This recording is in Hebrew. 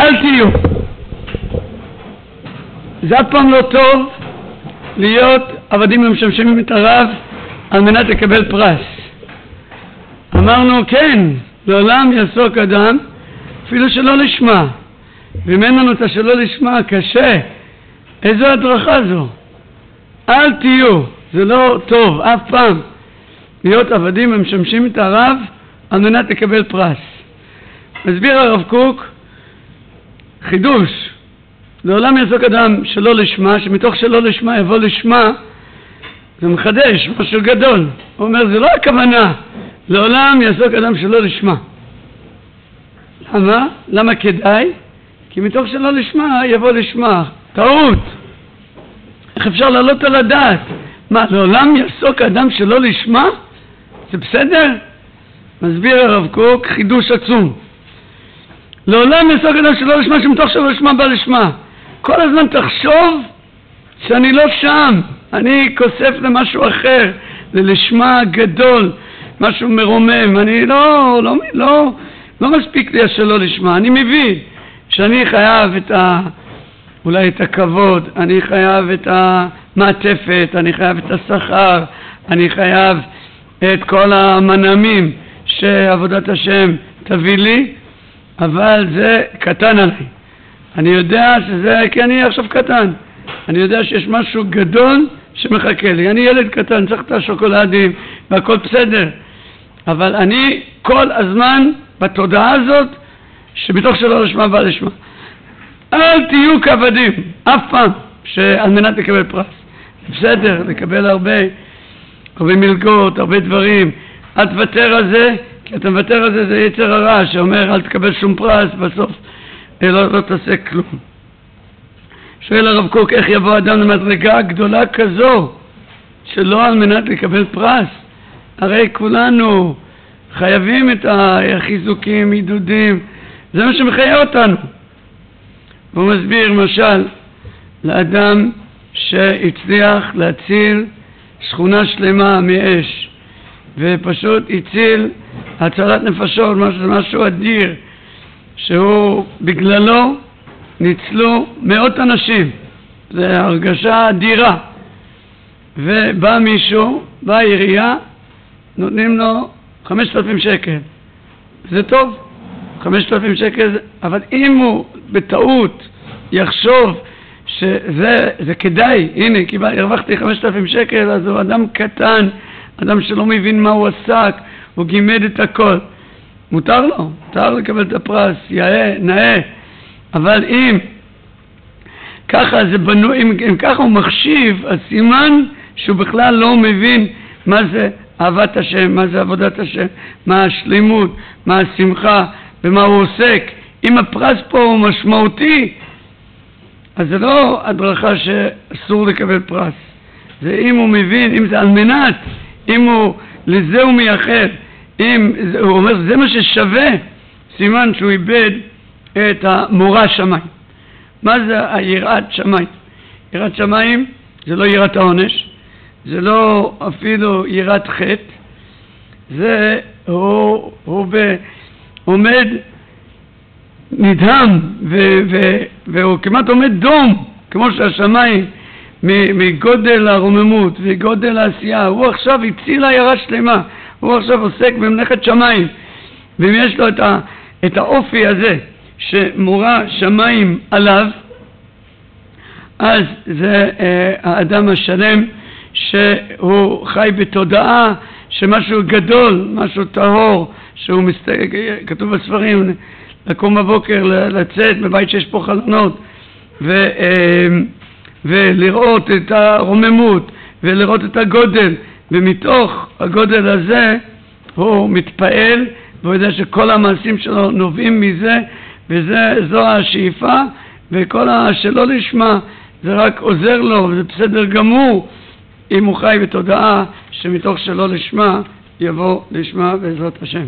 אל תהיו. זה אף פעם לא טוב להיות עבדים ומשמשמים את הרב על מנת לקבל פרס. אמרנו, כן, לעולם יעסוק אדם אפילו שלא לשמה. ואם אין לנו את השלא לשמה, קשה. איזו הדרכה זו? אל תהיו, זה לא טוב, אף פעם. להיות עבדים ומשמשים את הרב על מנת לקבל פרס. מסביר הרב קוק חידוש לעולם יעסוק אדם שלא לשמה, שמתוך שלא לשמה יבוא לשמה, זה מחדש, משהו גדול. הוא אומר, זה לא הכוונה, לעולם יעסוק אדם שלא לשמה. למה? למה כדאי? כי מתוך שלא לשמה יבוא לשמה. טעות. איך אפשר להעלות על הדעת? מה, לעולם יעסוק אדם שלא לשמה? זה בסדר? מסביר הרב קוק חידוש עצום. לעולם יעסוק אדם שלא לשמה, שמתוך שלא לשמה בא לשמה. כל הזמן תחשוב שאני לא שם, אני כוסף למשהו אחר, ללשמה גדול, משהו מרומם, אני לא, לא, לא, לא מספיק לי השלא לשמה, אני מבין שאני חייב את ה... אולי את הכבוד, אני חייב את המעטפת, אני חייב את השכר, אני חייב את כל המנעמים שעבודת השם תביא לי, אבל זה קטן עליי. אני יודע שזה, כי אני עכשיו קטן, אני יודע שיש משהו גדול שמחכה לי. אני ילד קטן, צריך את השוקולדים והכל בסדר, אבל אני כל הזמן בתודעה הזאת שבתוך שלא לשמה בא לשמה. אל תהיו כעבדים, אף פעם, על מנת לקבל פרס. בסדר, לקבל הרבה, הרבה מלגות, הרבה דברים. אל תוותר על זה, כי אתה מוותר על זה, זה יצר הרע שאומר אל תקבל שום פרס, בסוף לא, לא תעשה כלום. שואל הרב קוק איך יבוא אדם למדרגה גדולה כזו שלא על מנת לקבל פרס. הרי כולנו חייבים את החיזוקים, עידודים, זה מה שמחיה אותנו. הוא מסביר משל לאדם שהצליח להציל שכונה שלמה מאש ופשוט הציל הצלת נפשות, משהו, משהו אדיר שהוא בגללו ניצלו מאות אנשים, זו הרגשה אדירה. ובא מישהו, באה עירייה, נותנים לו חמשת אלפים שקל. זה טוב, חמשת אלפים שקל, אבל אם הוא בטעות יחשוב שזה כדאי, הנה, קיבל, הרווחתי חמשת אלפים שקל, אז הוא אדם קטן, אדם שלא מבין מה הוא עסק, הוא גימד את הכל. מותר לו, מותר לקבל את הפרס, יאה, נאה, אבל אם ככה זה בנוי, אם, אם ככה הוא מחשיב, אז סימן שהוא בכלל לא מבין מה זה אהבת השם, מה זה עבודת השם, מה השלימות, מה השמחה, במה הוא עוסק. אם הפרס פה הוא משמעותי, אז זה לא הדרכה שאסור לקבל פרס. זה אם הוא מבין, אם זה על מנת, אם הוא, לזה הוא מייחד, אם הוא אומר זה מה ששווה, סימן שהוא איבד את המורא שמיים. מה זה היראת שמיים? יראת שמיים זה לא יראת העונש, זה לא אפילו יראת חטא, זה הוא, הוא ב, עומד נדהם ו, ו, והוא כמעט עומד דום כמו שהשמיים מגודל הרוממות וגודל העשייה. הוא עכשיו הציל עיירה שלמה הוא עכשיו עוסק במלאכת שמיים. ואם יש לו את, ה, את האופי הזה שמורה שמיים עליו אז זה אה, האדם השלם שהוא חי בתודעה שמשהו גדול, משהו טהור, שהוא מסת... כתוב בספרים, לקום בבוקר, לצאת בבית שיש פה חלונות ו... אה, ולראות את הרוממות ולראות את הגודל ומתוך הגודל הזה הוא מתפעל והוא יודע שכל המעשים שלו נובעים מזה וזו השאיפה וכל השלא לשמה זה רק עוזר לו וזה בסדר גמור. אם הוא חי בתודעה שמתוך שלא לשמה יבוא לשמה בעזרת השם